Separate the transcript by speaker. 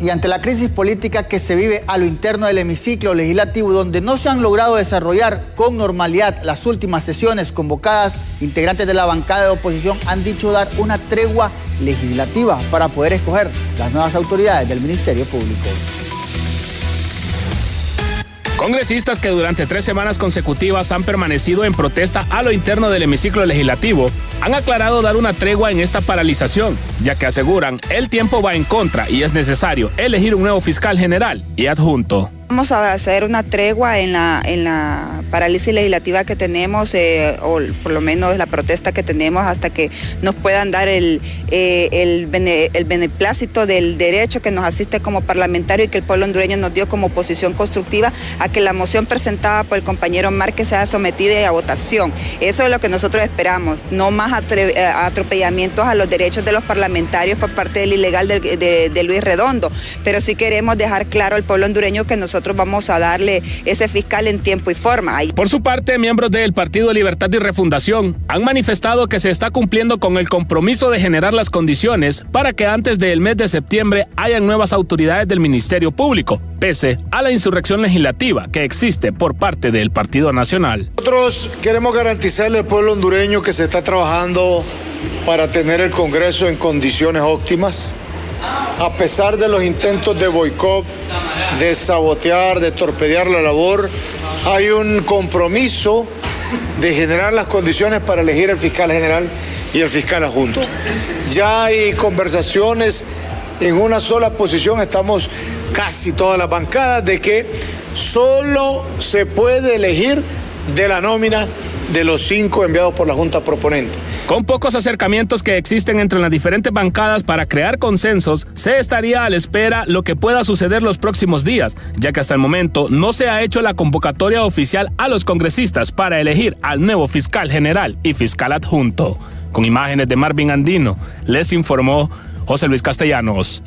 Speaker 1: Y ante la crisis política que se vive a lo interno del hemiciclo legislativo, donde no se han logrado desarrollar con normalidad las últimas sesiones convocadas, integrantes de la bancada de oposición han dicho dar una tregua legislativa para poder escoger las nuevas autoridades del Ministerio Público.
Speaker 2: Congresistas que durante tres semanas consecutivas han permanecido en protesta a lo interno del hemiciclo legislativo han aclarado dar una tregua en esta paralización, ya que aseguran el tiempo va en contra y es necesario elegir un nuevo fiscal general y adjunto.
Speaker 3: Vamos a hacer una tregua en la, en la parálisis legislativa que tenemos, eh, o por lo menos la protesta que tenemos, hasta que nos puedan dar el, eh, el, beneplácito del derecho que nos asiste como parlamentario y que el pueblo hondureño nos dio como posición constructiva a que la moción presentada por el compañero Márquez sea sometida a votación. Eso es lo que nosotros esperamos, no más eh, atropellamientos a los derechos de los parlamentarios por parte del ilegal de, de Luis Redondo, pero sí queremos dejar claro al pueblo hondureño que nosotros vamos a darle ese fiscal en tiempo y forma.
Speaker 2: Por su parte, miembros del Partido Libertad y Refundación han manifestado que se está cumpliendo con el compromiso de generar las condiciones para que antes del mes de septiembre hayan nuevas autoridades del Ministerio Público, pese a la insurrección legislativa que existe por parte del Partido Nacional.
Speaker 4: Nosotros queremos garantizarle al pueblo hondureño que se está trabajando para tener el Congreso en condiciones óptimas a pesar de los intentos de boicot, de sabotear, de torpedear la labor, hay un compromiso de generar las condiciones para elegir el fiscal general y el fiscal adjunto. Ya hay conversaciones en una sola posición, estamos casi todas las bancadas, de que solo se puede elegir de la nómina de los cinco enviados por la Junta Proponente.
Speaker 2: Con pocos acercamientos que existen entre las diferentes bancadas para crear consensos, se estaría a la espera lo que pueda suceder los próximos días, ya que hasta el momento no se ha hecho la convocatoria oficial a los congresistas para elegir al nuevo fiscal general y fiscal adjunto. Con imágenes de Marvin Andino, les informó José Luis Castellanos.